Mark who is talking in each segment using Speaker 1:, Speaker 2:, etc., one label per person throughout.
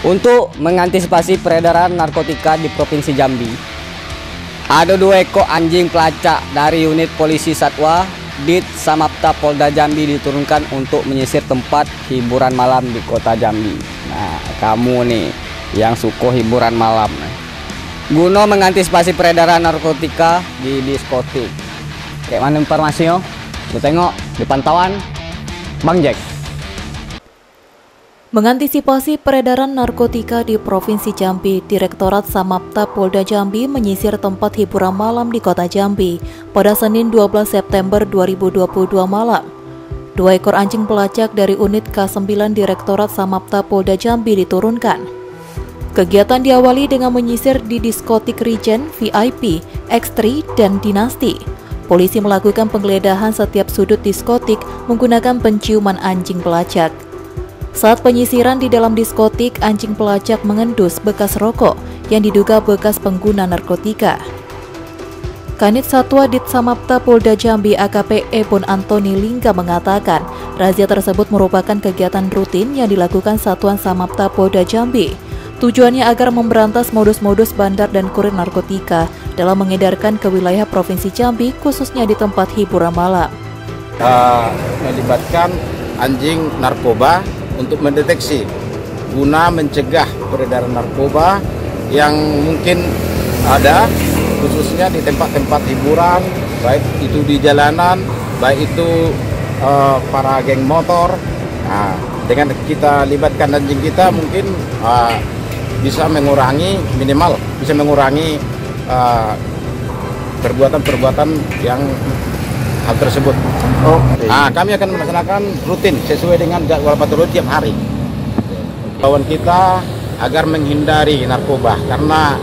Speaker 1: Untuk mengantisipasi peredaran narkotika di Provinsi Jambi, ada dua ekor anjing pelacak dari unit polisi satwa Dit Samapta Polda Jambi diturunkan untuk menyisir tempat hiburan malam di kota Jambi. Nah, kamu nih yang suka hiburan malam. Guna mengantisipasi peredaran narkotika di diskotik. Kayak mana informasinya? Kita tengok di pantauan Bang Jack.
Speaker 2: Mengantisipasi peredaran narkotika di Provinsi Jambi, Direktorat Samapta Polda Jambi menyisir tempat hiburan malam di kota Jambi pada Senin 12 September 2022 malam. Dua ekor anjing pelacak dari unit K9 Direktorat Samapta Polda Jambi diturunkan. Kegiatan diawali dengan menyisir di diskotik Regent, VIP, X3, dan Dinasti. Polisi melakukan penggeledahan setiap sudut diskotik menggunakan penciuman anjing pelacak. Saat penyisiran di dalam diskotik, anjing pelacak mengendus bekas rokok yang diduga bekas pengguna narkotika. Kanit Satwa Dit Samapta Polda Jambi AKP Ebon Antoni Lingga mengatakan, razia tersebut merupakan kegiatan rutin yang dilakukan Satuan Samapta Polda Jambi. Tujuannya agar memberantas modus-modus bandar dan kurir narkotika dalam mengedarkan ke wilayah Provinsi Jambi, khususnya di tempat hiburan malam.
Speaker 3: Uh, melibatkan anjing narkoba untuk mendeteksi guna mencegah peredaran narkoba yang mungkin ada khususnya di tempat-tempat hiburan baik itu di jalanan baik itu uh, para geng motor. Nah, dengan kita libatkan anjing kita mungkin uh, bisa mengurangi minimal bisa mengurangi perbuatan-perbuatan uh, yang hal tersebut. Oh. Nah, kami akan melaksanakan rutin sesuai dengan jadwal patroli tiap hari. Kawan kita agar menghindari narkoba karena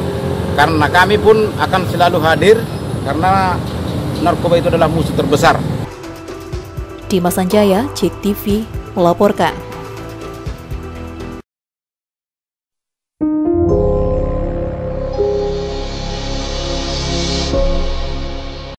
Speaker 3: karena kami pun akan selalu hadir karena narkoba itu adalah musuh terbesar.
Speaker 2: Dimas Anjaya, Cek TV, melaporkan.